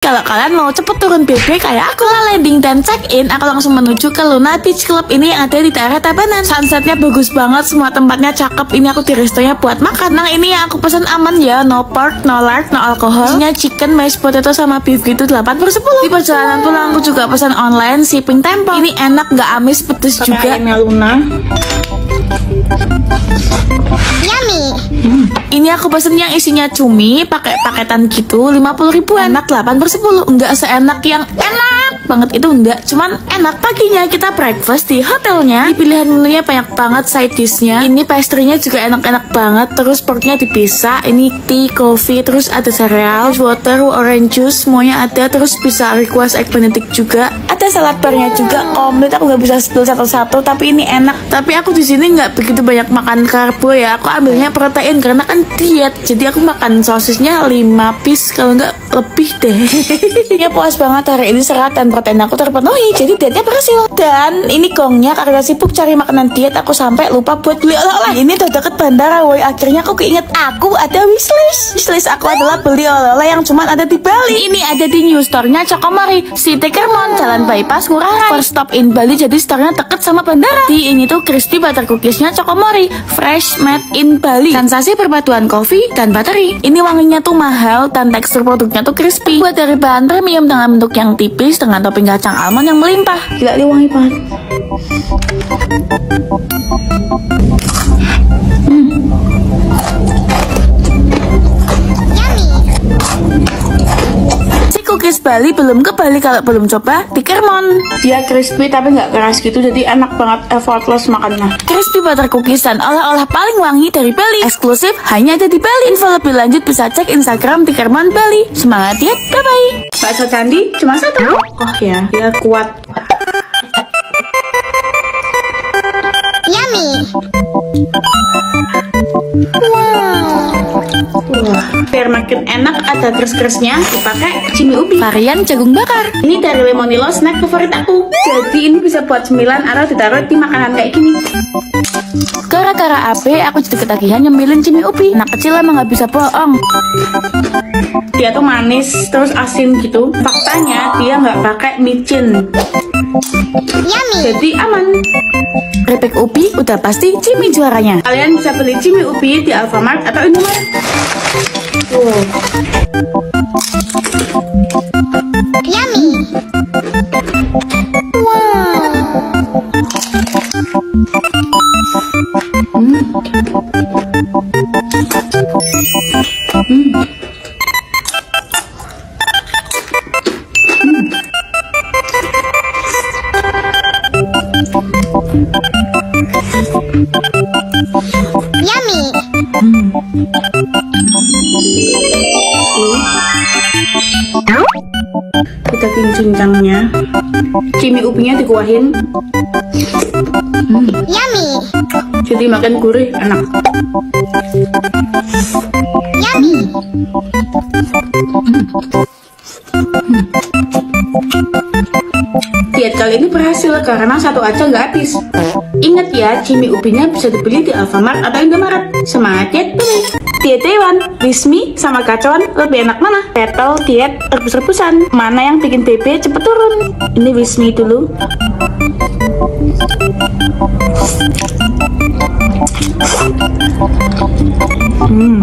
Kalau kalian mau cepet turun BB kayak aku lah landing dan check in, aku langsung menuju ke Luna Beach Club ini yang ada di daerah Tabanan. Sunsetnya bagus banget, semua tempatnya cakep. Ini aku di restonya buat makan. Nah ini yang aku pesan aman ya, no pork, no lard, no alcohol. Isinya chicken, mashed potato sama beef gitu 8 per 10. Di perjalanan pulang aku juga pesan online shipping tempo. Ini enak, nggak amis, pedes juga. Ayamnya Luna. Yummy. Ini aku pesen yang isinya cumi, pakai paketan gitu, 50 ribuan. Enak 8 per 10. Enggak seenak yang enak banget itu enggak. Cuman enak paginya kita breakfast di hotelnya. Di pilihan menunya banyak banget side dishnya. Ini pastry-nya juga enak-enak banget. Terus porknya dipisah. Ini tea, coffee, terus ada cereal, water, orange juice, semuanya ada. Terus bisa request egg benedict juga. Salad barnya juga komplit. Aku nggak bisa spill satu-satu, tapi ini enak. Tapi aku di sini nggak begitu banyak makan karbo ya. Aku ambilnya protein karena kan diet. Jadi aku makan sosisnya 5 piece kalau nggak lebih deh. ya puas banget hari ini serat dan protein aku terpenuhi. Jadi dietnya berhasil. Dan ini gongnya karena sibuk cari makanan diet aku sampai lupa buat beli oleh-oleh. Ini udah deket bandara woi. Akhirnya aku keinget aku ada wishlist. Wishlist aku adalah beli oleh-oleh yang cuma ada di Bali. Ini ada di new store-nya Cokomari, City Kermon, Jalan Bypass Ngurah First stop in Bali jadi store-nya deket sama bandara. Di ini tuh crispy butter cookies-nya Cokomori, fresh made in Bali. Sensasi perpaduan kopi dan bateri. Ini wanginya tuh mahal dan tekstur produknya tuh crispy. Buat dari bahan premium dengan bentuk yang tipis dengan topping kacang almond yang melimpah. Gila ini wangi banget. Si cookies Bali belum ke Bali kalau belum coba di Kermon. Dia crispy tapi nggak keras gitu, jadi enak banget effortless makannya. Crispy butter cookies dan oleh-oleh paling wangi dari Bali. Eksklusif hanya ada di Bali. Info lebih lanjut bisa cek Instagram di Kermon Bali. Semangat diet, bye-bye. Bakso candi cuma satu. Oh ya, dia kuat. Yummy. Wah, biar makin enak ada kres-kresnya dipakai cimi ubi. Varian jagung bakar. Ini dari Lemonilo snack favorit aku. Jadi ini bisa buat cemilan atau ditaruh di makanan kayak gini. Gara-gara AB, aku jadi ketagihan nyemilin cimi ubi. Anak kecil emang nggak bisa bohong. Dia tuh manis terus asin gitu. Faktanya dia nggak pakai micin, Yummy. jadi aman. Keripik ubi udah pasti cimi juaranya. Kalian bisa beli cimi ubi di Alfamart atau Indomaret. Wow. Yummy. Yummy. Kita cincangnya. Cimi ubinya dikuahin, Yummy. jadi makin gurih, enak. Yummy. Diet kali ini berhasil karena satu aja nggak habis. Ingat ya, cimi ubinya bisa dibeli di Alfamart atau Indomaret. Semangat beli! Diet Taiwan, Wismi sama kacauan lebih enak mana? Battle, diet, rebus-rebusan. Mana yang bikin BB cepet turun? Ini Wismi dulu. Hmm.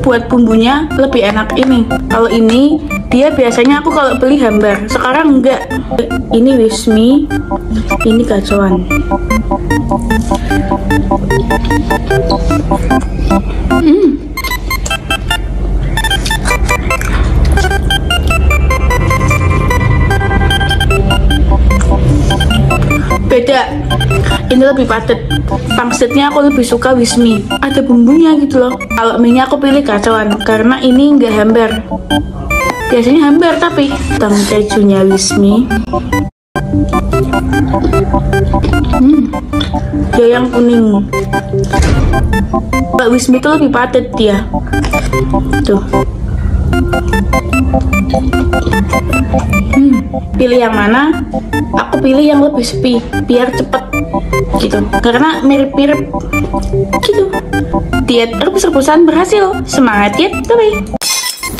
buat bumbunya lebih enak ini. Kalau ini dia biasanya aku kalau beli hambar, sekarang enggak. Ini wismi, ini kacauan. Hmm. Beda. Ini lebih padat. Pangsitnya aku lebih suka wismi. Ada bumbunya gitu loh. Kalau mie aku pilih kacauan karena ini nggak hambar. Biasanya hambar tapi tang kejunya wismi Dia yang kuning. Mbak Wismi itu lebih padat dia. Tuh. Hmm, pilih yang mana? Aku pilih yang lebih sepi, biar cepet gitu. Karena mirip-mirip gitu. Diet rebus-rebusan berhasil. Semangat diet, bye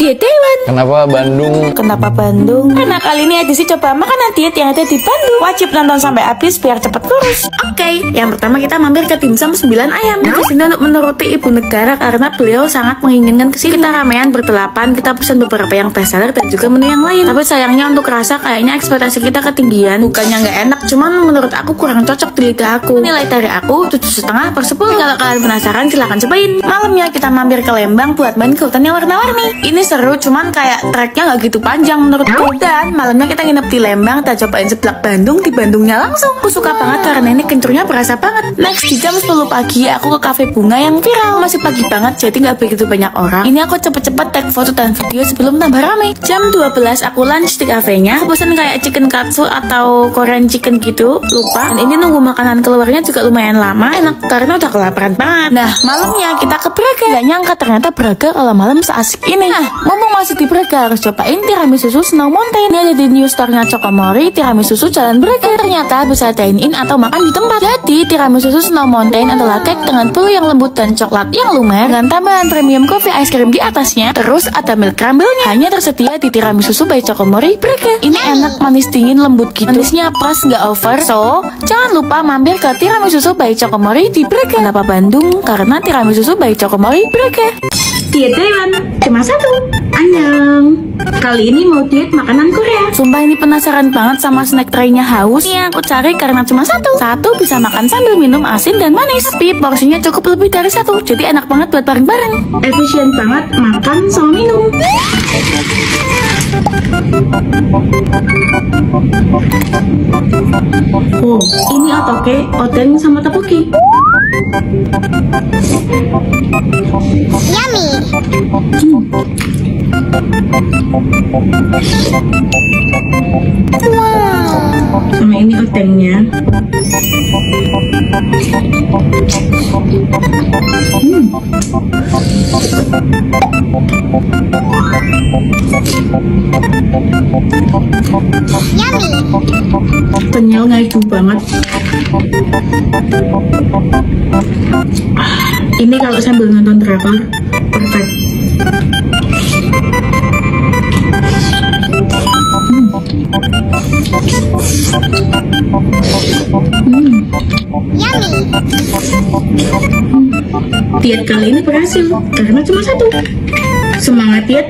Diet Dewan. Kenapa Bandung? Kenapa Bandung? Karena kali ini edisi coba makanan diet yang ada di Bandung. Wajib nonton sampai habis biar cepet kurus. Oke, yang pertama kita mampir ke dimsum 9 ayam. Di sini untuk menuruti ibu negara karena beliau sangat menginginkan ke sini. Kita ramean berdelapan, kita pesan beberapa yang best seller dan juga menu yang lain. Tapi sayangnya untuk rasa kayaknya ekspektasi kita ketinggian. Bukannya nggak enak, cuman menurut aku kurang cocok di lidah aku. Nilai dari aku tujuh setengah per 10. Kalau kalian penasaran silahkan cobain. Malamnya kita mampir ke Lembang buat main ke hutan yang warna-warni. Ini seru, cuman kayak treknya nggak gitu panjang menurutku. Dan malamnya kita nginep di Lembang, kita cobain seblak Bandung di Bandungnya langsung. Aku suka banget karena ini kencurnya berasa banget. Next di jam 10 pagi aku ke cafe bunga yang viral. Masih pagi banget jadi nggak begitu banyak orang. Ini aku cepet-cepet tag foto dan video sebelum tambah rame. Jam 12 aku lunch di kafenya. Aku pesan kayak chicken katsu atau Korean chicken gitu. Lupa. Dan ini nunggu makanan keluarnya juga lumayan lama. Enak karena udah kelaparan banget. Nah malamnya kita ke Braga. Gak nyangka ternyata Braga kalau malam seasik ini. Nah mumpung masih di Braga harus cobain tiramisu Snow Mountain. Ini ada di new store-nya Chokomori tiramisu Jalan Braga. Ternyata bisa dine in atau makan di tempat. Jadi tiramisu Snow Mountain adalah cake dengan bulu yang lembut dan coklat yang lumer dengan tambahan premium coffee ice cream di atasnya. Terus ada milk crumble-nya. Hanya tersedia di tiramisu by Chokomori Braga. Ini enak manis dingin lembut gitu. Manisnya pas nggak over. So jangan lupa mampir ke tiramisu by Chokomori di Braga. Kenapa Bandung? Karena tiramisu by Chokomori Braga. Diet Taiwan cuma satu. Annyeong. Kali ini mau diet makanan Korea. Sumpah ini penasaran banget sama snack tray-nya haus. Ini yang aku cari karena cuma satu. Satu bisa makan sambil minum asin dan manis. Tapi porsinya cukup lebih dari satu. Jadi enak banget buat bareng-bareng. Efisien banget makan sama minum. Oh, ini otoke, odeng sama tteokbokki. Yummy. Sama ini odengnya. Yummy. Kenyal ngaju banget. Ini kalau sambil nonton drakor, perfect. Diet kali ini berhasil karena cuma satu. Semangat diet.